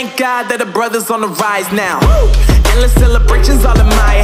thank God that the brothers on the rise now. Woo! Endless celebrations all in my